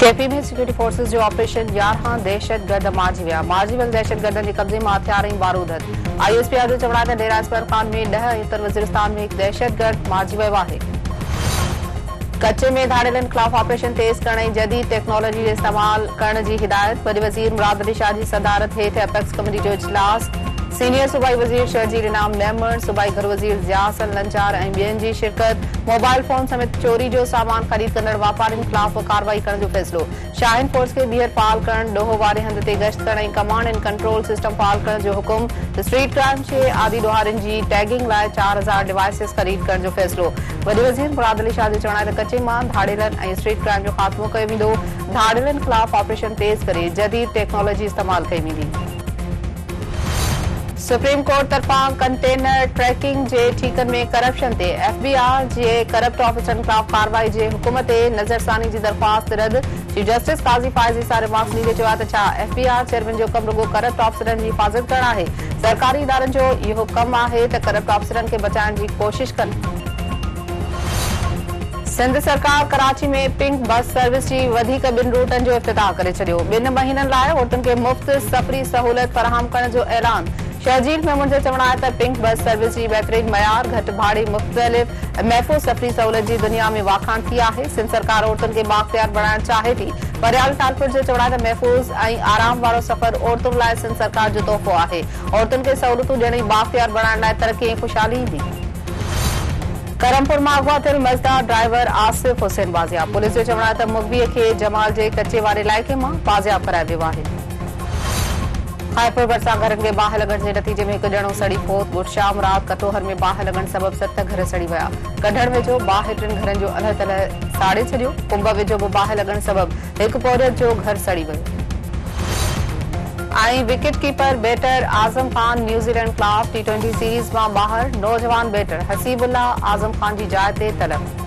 KP में security forces जो operation यारहं दहशतगर्द मारिजी विया मारिजी वियल दहशतगर्दनि जे कब्ज़े माँ हथियार बारूद। आईएसपीआर जो चवण आहे त डेरा इसपर खान में ॾह उत्तर वज़ीरिस्तान में हिकु दहशतगर्द मारिजी वियो आहे कच्चे में धाड़ेलनि ख़िलाफ़ ऑपरेशन तेज़ करण ऐं जदीद टेक्नोलॉजी जो इस्तेमाल करण जी हिदायत। वॾे वज़ीर मुराद अली शाह जी सदारत हेठि एपेक्स कमेटी जो इजलास सीनियर सूबाई वज़ीर शर्जील इनाम मेमण सूबाई घर वज़ीर ज़ियासन लंचार ऐं ॿियनि जी शिरकत। मोबाइल फ़ोन समेत चोरी जो सामान ख़रीद कंदड़ वापारियुनि ख़िलाफ़ कार्रवाई करण जो फ़ैसिलो। शाहीन फोर्स खे ॿीहर पाल करण, ॾोहो वारे हंध ते गश्त करण ऐं कमांड एंड कंट्रोल सिस्टम पाल करण जो हुकुम। स्ट्रीट क्राइम जे आदि ॾोहारियुनि जी टैगिंग लाइ चार हज़ार डिवाइसिस ख़रीद करण जो फ़ैसिलो। वॾे वज़ीर मुराद अली शाह जो चवण आहे त कचे स्ट्रीट क्राइम जो ख़ात्मो कयो वेंदो। ख़िलाफ़ ऑपरेशन तेज़ करे जदीद टेक्नोलॉजी इस्तेमाल कई वेंदी। कोर्ट तरफ़ां कंटेनर ट्रैकिंग जे ठीकनि में करप्शन ते एफबीआर जे करप्ट ऑफिसरनि ख़िलाफ़ कार्रवाई जे हुकुम ते नज़रसानी जी दरख़्वास्त रद्द। चीफ जस्टिस काज़ी फाइज़ इसारे मासनी ने चयो एफबीआर चेयरमैन जो कमु रुगो करप्ट ऑफिसरनि जी हिफ़ाज़त करणु आहे? सरकारी इदारनि जो इहो कमु आहे त करप्ट ऑफिसरनि खे बचाइण जी कोशिश कनि। सिंध सरकार कराची में पिंक बस सर्विस जी वधीक ॿिनि जो इफ़्तिताह करे छॾियो। ॿिनि महीननि लाइ औरतुनि खे मुफ़्त सफ़री सहूलियत फ़राहम करण ऐलान। शहजील मेमून जो चवण त पिंक बस सर्विस जी बहितरीन मयार, घटि भाड़े, मुख़्तलिफ़ महफ़ूज़ सफ़री सहूलियत जी दुनिया में वाखाण थी आहे। सिंध सरकार औरतुनि खे बाख़्तियार बणाइण चाहे थी परियाल टालपुर जो चवण आहे महफ़ूज़ आराम वारो सफ़र औरतुनि लाइ सिंध सरकार जो तोहफ़ो आहे। औरतुनि खे सहूलियतूं ॾियण बाख़्तियार बणाइण लाइ तरक़ी ख़ुशहाली ईंदी। करमपुर माँ अगवा थियल मज़दार ड्राइवर आसिफ हुसैन बाज़ियाब पुलिस जो चवण आहे त खे जमाल जे कचे वारे इलाइक़े माँ बाज़ियाब कराए वियो आहे। हायपुर भरिसां घरनि में बाहि लॻण जे नतीजे में हिकु ॼणो सड़ी फोत। गुरशाम राति कटोहर में बाहि लॻण सबबि सत घर सड़ी विया। कढण वेझो बाहि टिनि घरनि जो अलह तलह साड़े छॾियो, कुंभ वेझो बि बाहि लॻण सबबि हिकु पौरियत जो घर सड़ी वियो। ऐं wicket keeper, batter Azam Khan, New Zealand ख़िलाफ़ टी ट्वेंटी सीरीज़ माँ ॿाहिरि नौजवान बैटर हसीबुल्ला आज़म ख़ान की ते तलब।